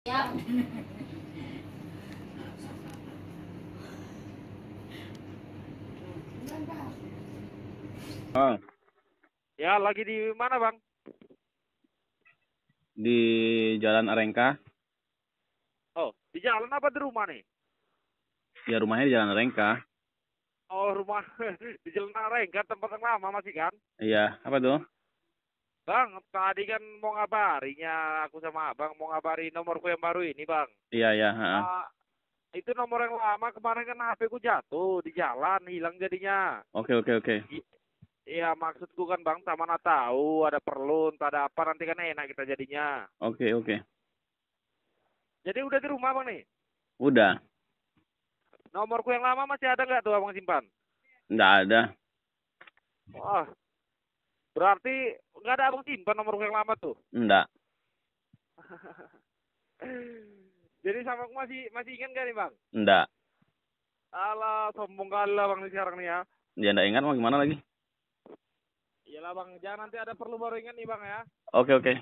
Siap. Oh, Ya, lagi di mana, Bang? di Jalan Arengka. Oh, di jalan apa di rumah nih? Ya rumahnya di Jalan Arengka. Oh, rumah di Jalan Arengka, tempat yang lama masih kan? Iya, apa tuh? Bang, tadi kan mau ngabarinya aku sama Abang mau ngabari nomorku yang baru ini, Bang. Iya, iya. Ah, itu nomor yang lama kemarin kan HP ku jatuh di jalan, hilang jadinya. Oke, oke, oke. Iya, maksudku kan Bang, tak mana tahu ada perlu, entah ada apa nanti kan enak kita jadinya. Oke, oke. Jadi udah di rumah, Bang nih. Udah. Nomorku yang lama masih ada nggak tuh Abang simpan? Nggak ada. Wah. Berarti nggak ada abang simpan nomor yang lama tuh. Nggak. Jadi sama aku masih masih ingat gak nih bang? Nggak. Alah sombong kali lah bang sekarang nih ya. Dia nggak ingat mau gimana lagi? Iyalah bang, jangan nanti ada perlu baru ingat nih bang ya. Oke, oke.